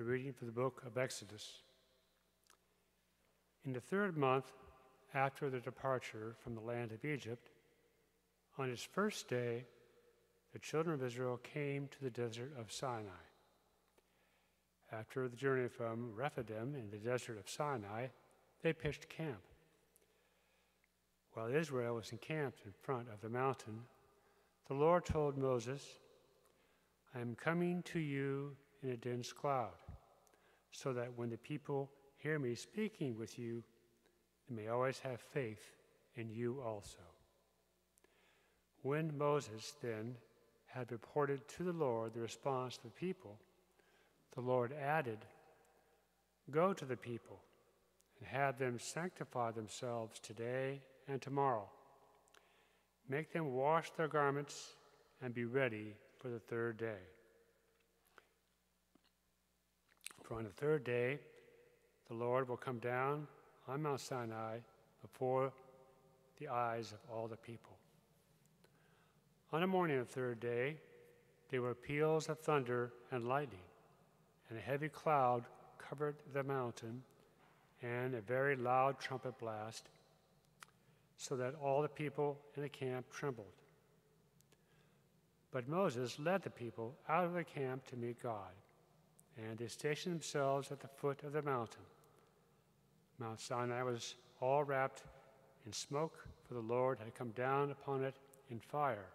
A reading from the book of Exodus. In the third month after their departure from the land of Egypt, on his first day, the children of Israel came to the desert of Sinai. After the journey from Rephidim in the desert of Sinai, they pitched camp. While Israel was encamped in front of the mountain, the Lord told Moses, I am coming to you in a dense cloud, so that when the people hear me speaking with you, they may always have faith in you also. When Moses then had reported to the Lord the response of the people, the Lord added, Go to the people and have them sanctify themselves today and tomorrow. Make them wash their garments and be ready for the third day. For on the third day, the Lord will come down on Mount Sinai before the eyes of all the people. On the morning of the third day, there were peals of thunder and lightning, and a heavy cloud covered the mountain, and a very loud trumpet blast so that all the people in the camp trembled. But Moses led the people out of the camp to meet God, and they stationed themselves at the foot of the mountain. Mount Sinai was all wrapped in smoke, for the Lord had come down upon it in fire.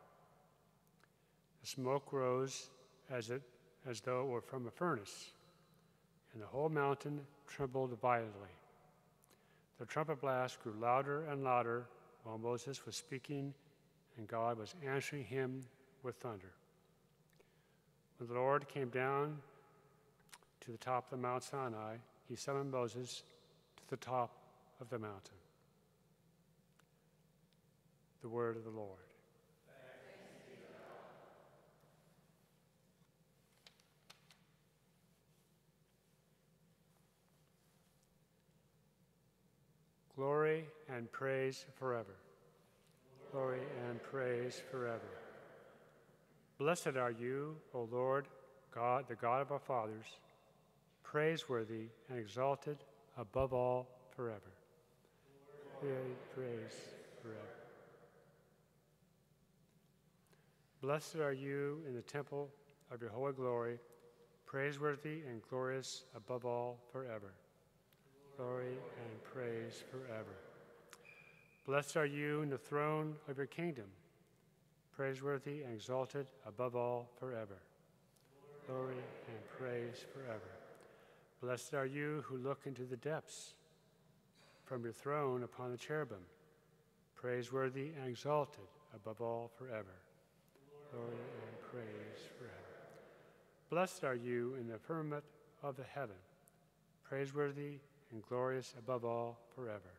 The smoke rose as, it, as though it were from a furnace, and the whole mountain trembled violently. The trumpet blast grew louder and louder while Moses was speaking, and God was answering him with thunder. When the Lord came down to the top of the Mount Sinai, he summoned Moses to the top of the mountain. The word of the Lord. Glory and praise forever. Glory and praise forever. Blessed are you, O Lord, God, the God of our fathers, praiseworthy and exalted above all forever. Praise forever. Blessed are you in the temple of your holy glory, praiseworthy and glorious above all forever glory, and praise forever. Blessed are you in the throne of your kingdom, praiseworthy and exalted above all forever. Glory and praise forever. Blessed are you who look into the depths from your throne upon the cherubim, praiseworthy and exalted above all forever. Glory and praise forever. Blessed are you in the firmament of the heaven, praiseworthy and glorious above all forever.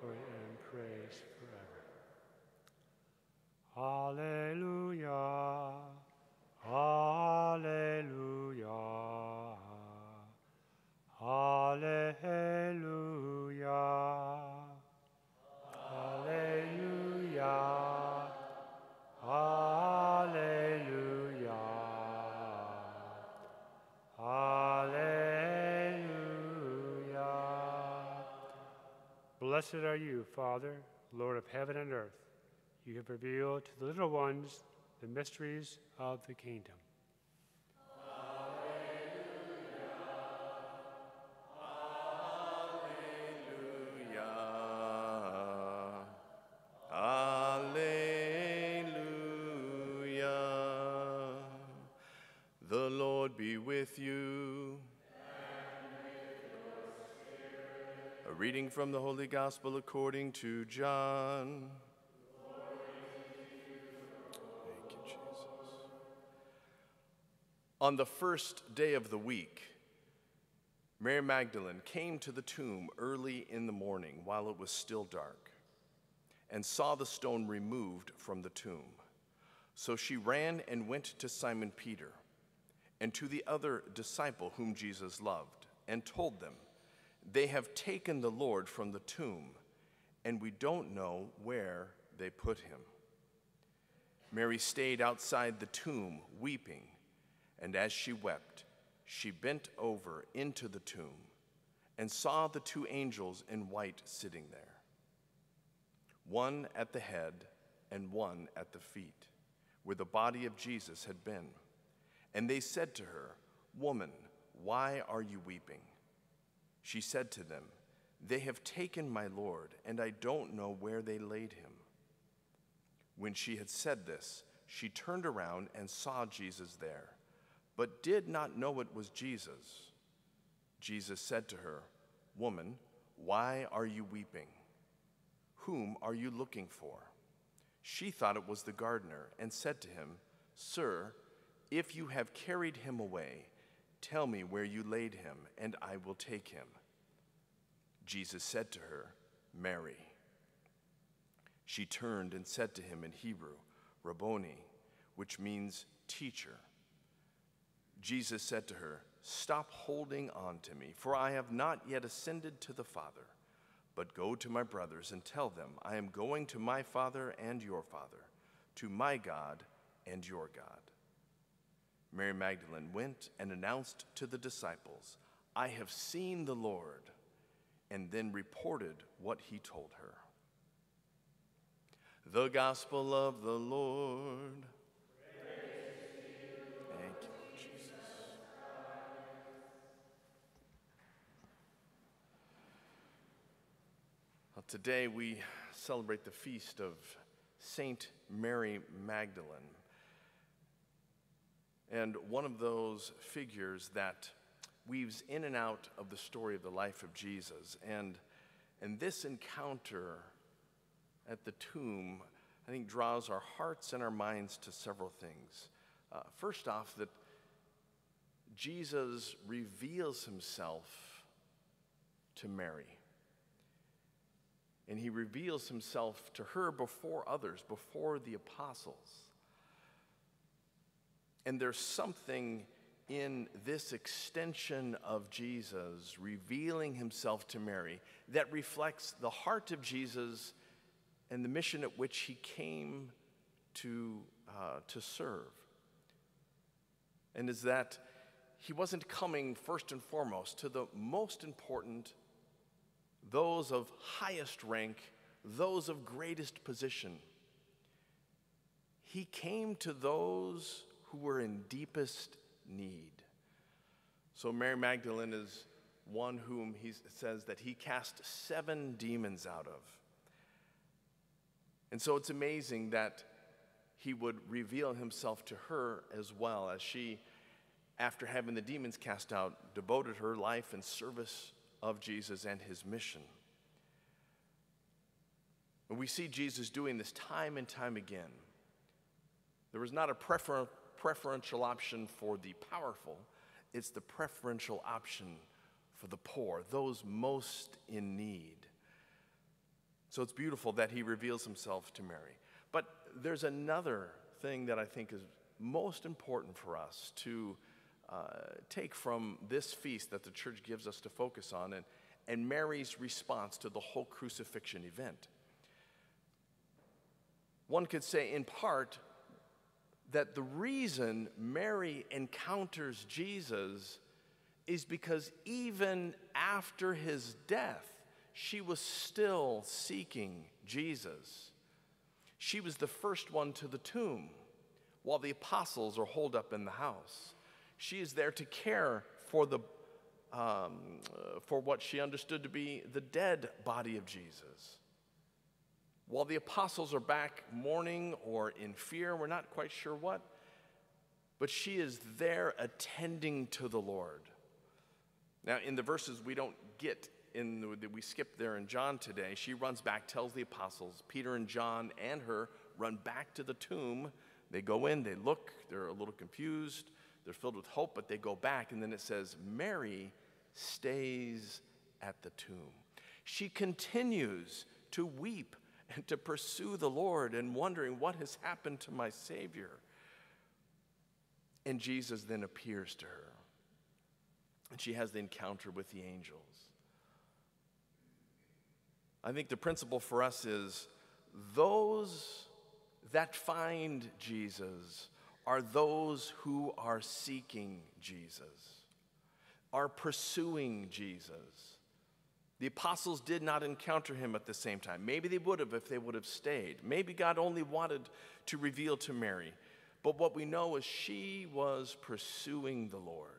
Glory and praise Blessed are you, Father, Lord of heaven and earth. You have revealed to the little ones the mysteries of the kingdom. Alleluia. The Lord be with you. Reading from the Holy Gospel according to John. Thank you, Jesus. On the first day of the week, Mary Magdalene came to the tomb early in the morning while it was still dark and saw the stone removed from the tomb. So she ran and went to Simon Peter and to the other disciple whom Jesus loved and told them, They have taken the Lord from the tomb, and we don't know where they put him. Mary stayed outside the tomb, weeping, and as she wept, she bent over into the tomb and saw the two angels in white sitting there, one at the head and one at the feet, where the body of Jesus had been. And they said to her, Woman, why are you weeping? She said to them, They have taken my Lord, and I don't know where they laid him. When she had said this, she turned around and saw Jesus there, but did not know it was Jesus. Jesus said to her, Woman, why are you weeping? Whom are you looking for? She thought it was the gardener and said to him, Sir, if you have carried him away, tell me where you laid him, and I will take him. Jesus said to her, Mary. She turned and said to him in Hebrew, Rabboni, which means teacher. Jesus said to her, Stop holding on to me, for I have not yet ascended to the Father. But go to my brothers and tell them, I am going to my Father and your Father, to my God and your God. Mary Magdalene went and announced to the disciples, I have seen the Lord, and then reported what he told her. The Gospel of the Lord. Today we celebrate the feast of Saint Mary Magdalene. And one of those figures that weaves in and out of the story of the life of Jesus. And, and this encounter at the tomb, I think, draws our hearts and our minds to several things. Uh, first off, that Jesus reveals himself to Mary. And he reveals himself to her before others, before the apostles. And there's something in this extension of Jesus revealing himself to Mary that reflects the heart of Jesus and the mission at which he came to, uh, to serve. And is that he wasn't coming first and foremost to the most important, those of highest rank, those of greatest position. He came to those who were in deepest need. So, Mary Magdalene is one whom he says that he cast seven demons out of. And so it's amazing that he would reveal himself to her as well as she, after having the demons cast out, devoted her life in service of Jesus and his mission. And we see Jesus doing this time and time again. There was not a prefer- preferential option for the powerful, it's the preferential option for the poor, those most in need. So it's beautiful that he reveals himself to Mary. But there's another thing that I think is most important for us to uh, take from this feast that the church gives us to focus on and, and Mary's response to the whole crucifixion event. One could say, in part, that the reason Mary encounters Jesus is because even after his death, she was still seeking Jesus. She was the first one to the tomb while the apostles are holed up in the house. She is there to care for, the, um, uh, for what she understood to be the dead body of Jesus. While the apostles are back mourning or in fear, we're not quite sure what, but she is there attending to the Lord. Now, in the verses we don't get in the, that we skipped there in John today, she runs back, tells the apostles, Peter and John and her run back to the tomb. They go in, they look, they're a little confused, they're filled with hope, but they go back, and then it says, Mary stays at the tomb. She continues to weep and to pursue the Lord and wondering what has happened to my Savior. And Jesus then appears to her. And she has the encounter with the angels. I think the principle for us is those that find Jesus are those who are seeking Jesus. are pursuing Jesus. The apostles did not encounter him at the same time. Maybe they would have if they would have stayed. Maybe God only wanted to reveal to Mary. But what we know is she was pursuing the Lord.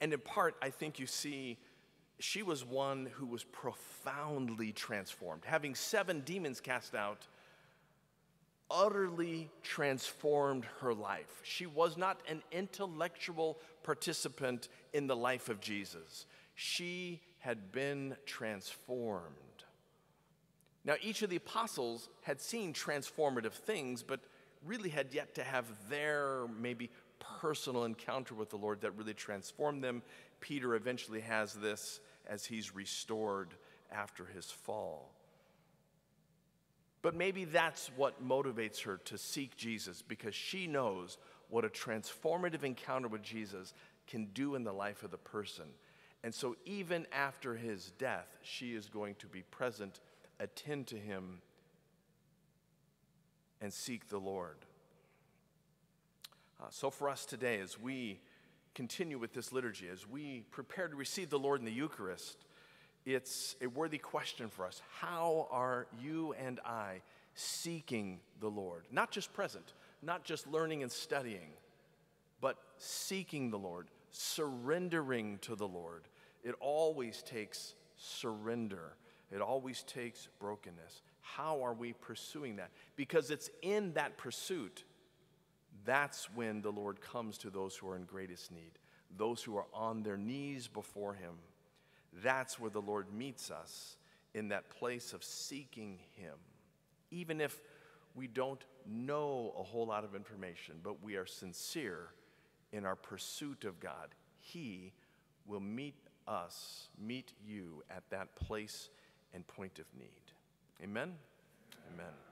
And in part, I think you see she was one who was profoundly transformed. Having seven demons cast out, utterly transformed her life. She was not an intellectual participant in the life of Jesus, she had been transformed. Now, each of the apostles had seen transformative things, but really had yet to have their maybe personal encounter with the Lord that really transformed them. Peter eventually has this as he's restored after his fall. But maybe that's what motivates her to seek Jesus because she knows what a transformative encounter with Jesus can do in the life of the person. And so, even after his death, she is going to be present, attend to him, and seek the Lord. Uh, so, for us today, as we continue with this liturgy, as we prepare to receive the Lord in the Eucharist, it's a worthy question for us. How are you and I seeking the Lord? Not just present, not just learning and studying, but seeking the Lord, surrendering to the Lord. It always takes surrender, it always takes brokenness. How are we pursuing that? Because it's in that pursuit that's when the Lord comes to those who are in greatest need, those who are on their knees before Him. That's where the Lord meets us in that place of seeking Him. Even if we don't know a whole lot of information, but we are sincere in our pursuit of God, He will meet us, meet you at that place and point of need. Amen? Amen.